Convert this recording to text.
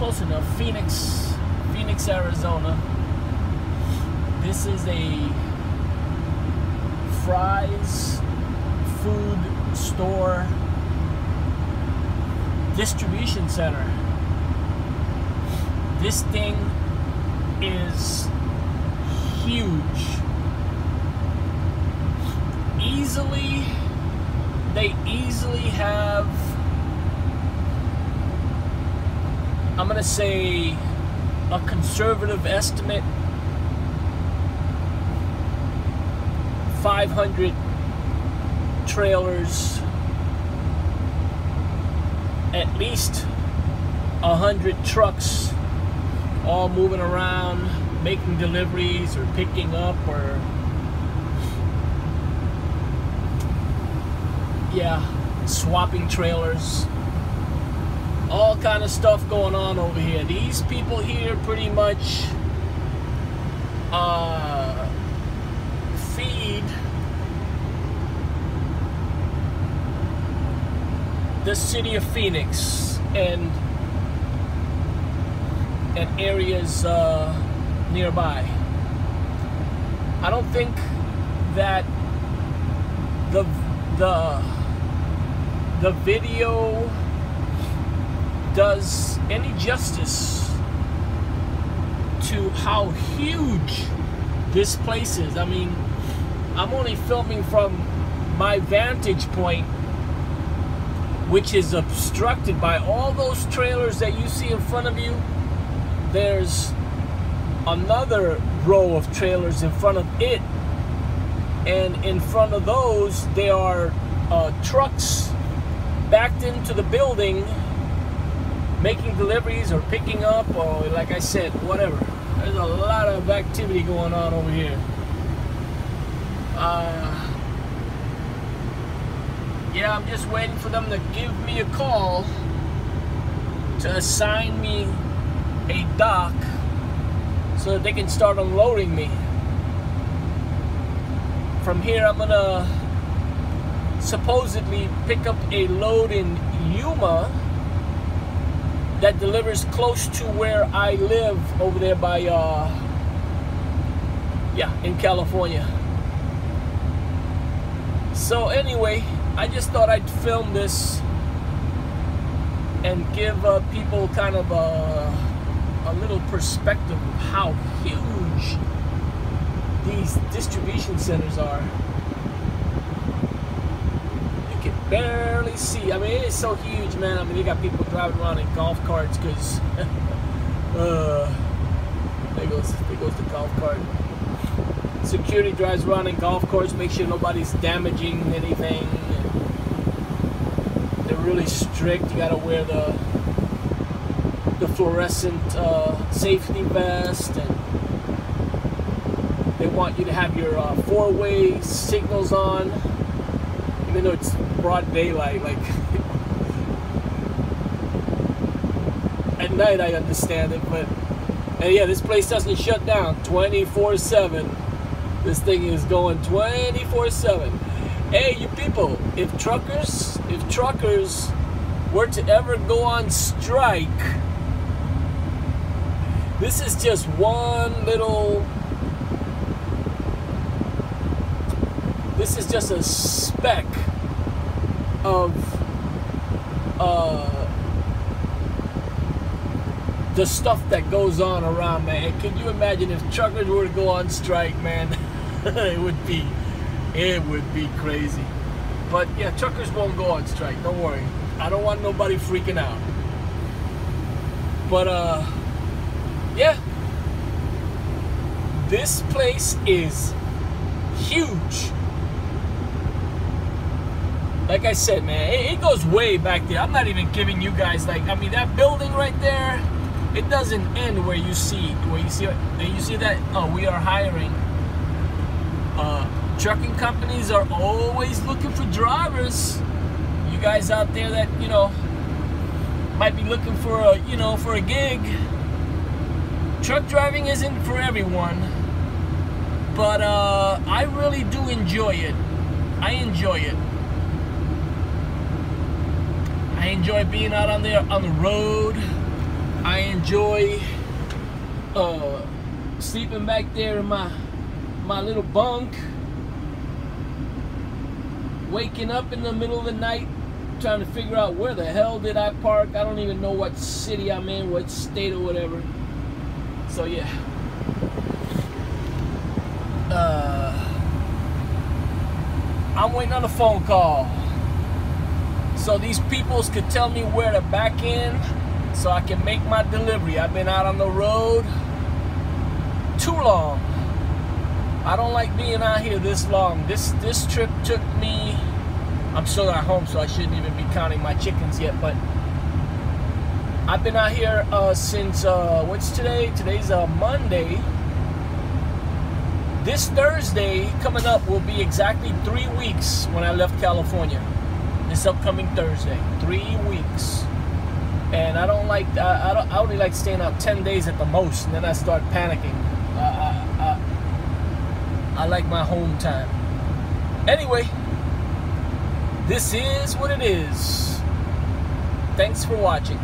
Phoenix, Phoenix, Arizona. This is a Fry's food store distribution center. This thing is huge. Easily, they easily have, I'm going to say, a conservative estimate 500 trailers, at least 100 trucks all moving around, making deliveries or picking up or yeah, swapping trailers. All kind of stuff going on over here. These people here pretty much uh, feed the city of Phoenix and and areas uh, nearby. I don't think that the the the video does any justice to how huge this place is. I mean, I'm only filming from my vantage point, which is obstructed by all those trailers that you see in front of you. There's another row of trailers in front of it, and in front of those, there are uh, trucks backed into the building making deliveries or picking up or like I said, whatever. There's a lot of activity going on over here. Uh, yeah, I'm just waiting for them to give me a call to assign me a dock so that they can start unloading me. From here, I'm gonna supposedly pick up a load in Yuma that delivers close to where I live over there by, uh, yeah, in California. So anyway, I just thought I'd film this and give uh, people kind of a, a little perspective of how huge these distribution centers are. Barely see. I mean, it is so huge, man. I mean, you got people driving around in golf carts because uh, there goes there goes the golf cart. Security drives around in golf carts, make sure nobody's damaging anything. They're really strict. You gotta wear the the fluorescent uh, safety vest, and they want you to have your uh, four-way signals on, even though it's broad daylight. Like at night, I understand it, but and yeah, this place doesn't shut down 24/7. This thing is going 24/7. Hey, you people! If truckers, if truckers were to ever go on strike, this is just one little. This is just a speck of uh, the stuff that goes on around, man. Can you imagine if truckers were to go on strike, man? it would be, it would be crazy. But yeah, truckers won't go on strike. Don't worry. I don't want nobody freaking out. But uh, yeah, this place is huge. Like I said, man, it, it goes way back there. I'm not even giving you guys like, I mean, that building right there, it doesn't end where you see, where you see, you see that. Oh, we are hiring. Uh, trucking companies are always looking for drivers. You guys out there that you know might be looking for a, you know, for a gig. Truck driving isn't for everyone, but uh, I really do enjoy it. I enjoy it. I enjoy being out on there on the road, I enjoy uh, sleeping back there in my my little bunk, waking up in the middle of the night, trying to figure out where the hell did I park. I don't even know what city I'm in, what state or whatever. So yeah. Uh, I'm waiting on a phone call. So these peoples could tell me where to back in so I can make my delivery. I've been out on the road too long. I don't like being out here this long. This this trip took me I'm still not home so I shouldn't even be counting my chickens yet, but I've been out here uh, since uh, what's today? Today's a uh, Monday. This Thursday coming up will be exactly three weeks when I left California. This upcoming Thursday, three weeks. And I don't like I, I, don't, I only like staying out 10 days at the most and then I start panicking. Uh, I, I, I like my home time. Anyway this is what it is. Thanks for watching